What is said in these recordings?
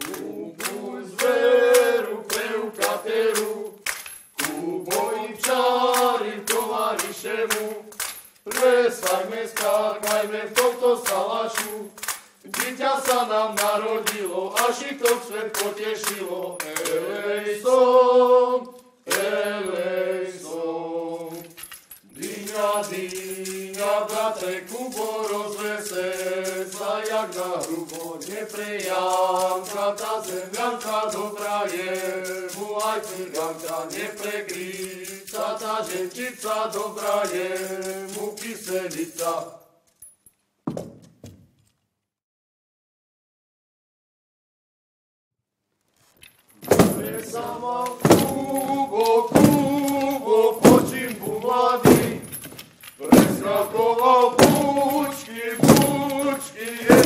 Upuj zveru, preukateru, ku boji čári tovarišemu. Plesajme, skákajme v tomto salašu, Dieťa sa nám narodilo, až i to svet sa, jak na hrubo, neprejamka, tá zemľanka dobrá je, mu aj cyganka nepregríca, tá ženčica dobrá je, mu kyselica. Sama Kubo, Kubo, počimbu mladý, preskakoval púčky,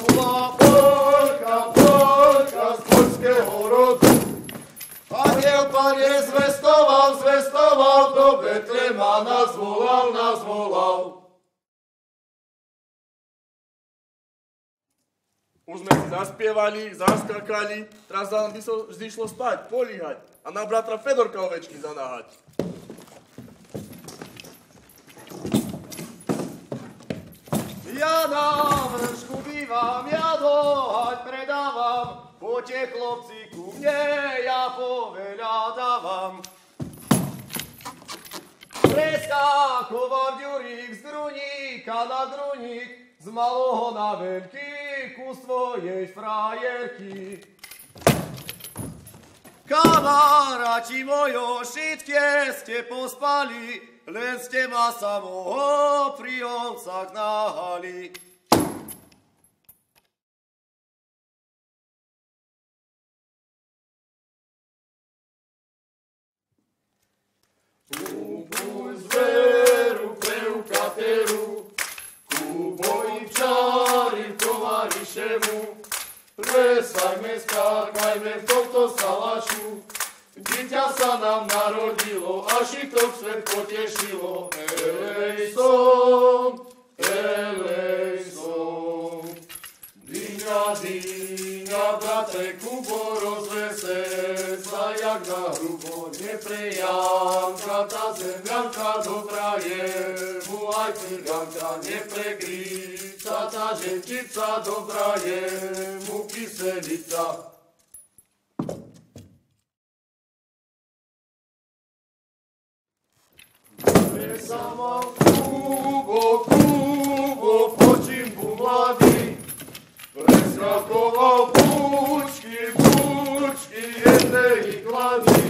žena bola porka, porka z poľského rodu. Aniel pane zvestoval, zvestoval, do Betlema nás volal, nás volal. Už sme si zaspievali, zaskakali, teraz nám so vždy šlo spať, políhať a na bratra Fedorka ovečky zanáhať. Ja bývam, ja dohať predávam, poďte chlopci ku mne, ja poveľa dávam. Preskakoval ďurík z druníka na druník, z maloho na veľký, ku svojej frajerky. Kamaráti mojo, všetkie ste pospali, len ste ma samoho pri ovcach nahali. Tovarišemu. Plesajme, skákajme v tomto salašu, Dieťa sa nám narodilo, až i to svet potešilo. Elej som, elej som. Dyňa, dyňa, brate, Kubo, rozvesel sa, jak na hrubo, neprejamka, tá zemľanka dobrá je, mu aj cyganka nepregríca, ljetica, dobra je mu kisenica. Ne samo kugo, kugo, počimbu mladi, preskakovao pučki, pučki, jede i gladi.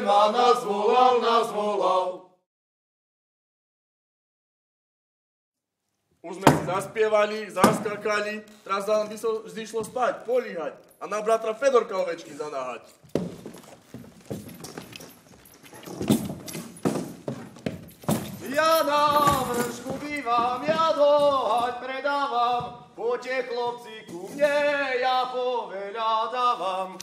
Betlema nás volal, nás volal. Už sme si zaspievali, zaskakali, teraz nám by so vždy šlo spať, políhať a na bratra Fedorka ovečky zanáhať. Ja na vršku bývam, ja dohať predávam, poďte chlopci ku mne, ja poveľa dávam.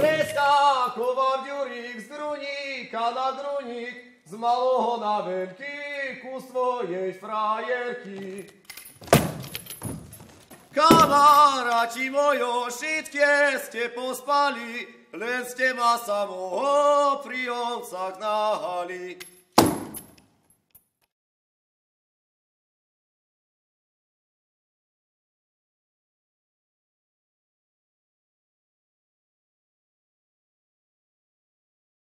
Preskakoval ďurík z druníka na druník, z maloho na veľký, ku svojej frajerky. Kamaráti mojo, všetkie ste pospali, len ste ma samoho ovcach na hali.